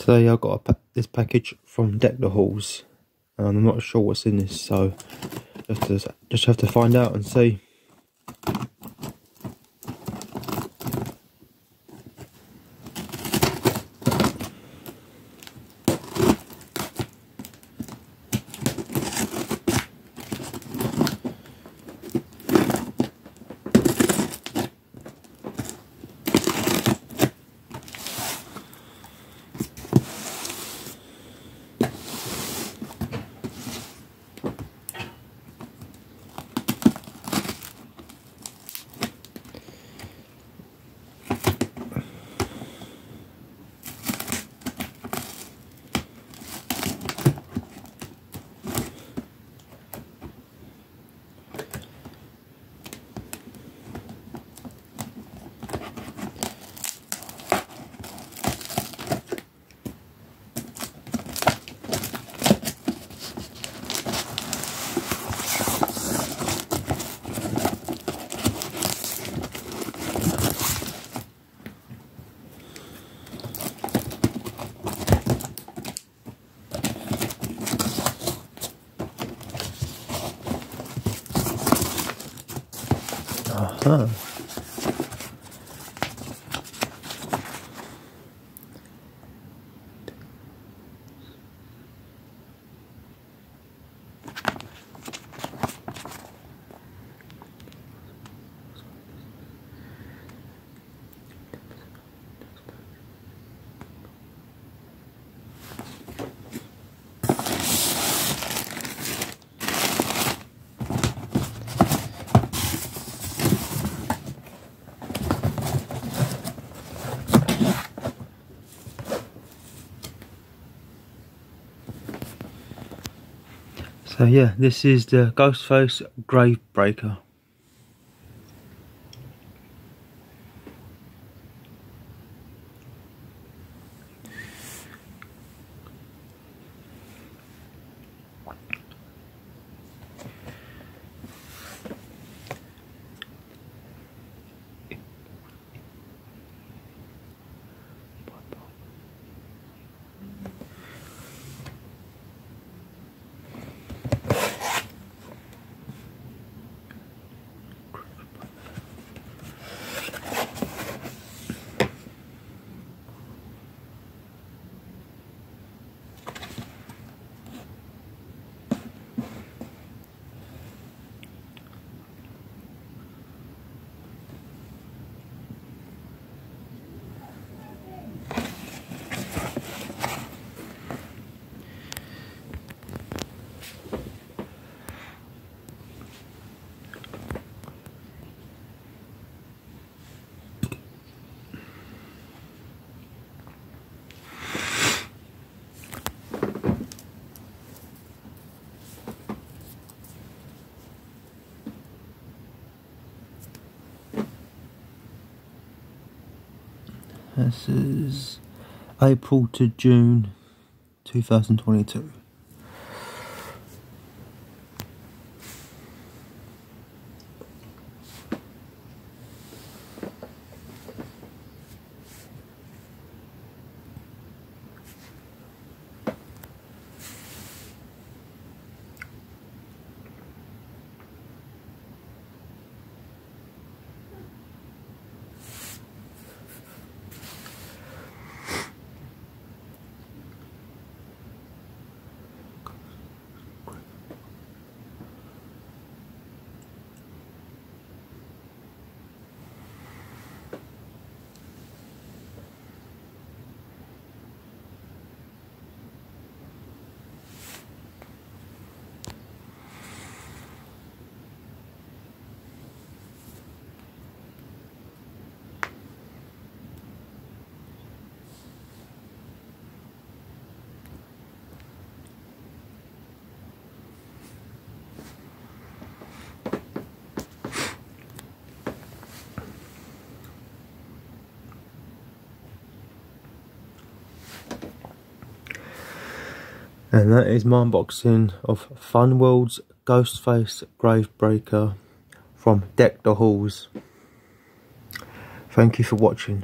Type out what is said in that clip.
Today I got pa this package from Deck the Halls. And I'm not sure what's in this, so just, just have to find out and see. 嗯。So yeah, this is the Ghostface Gravebreaker. This is April to June 2022. And that is my unboxing of Fun World's Ghostface Gravebreaker from Deck the Halls. Thank you for watching.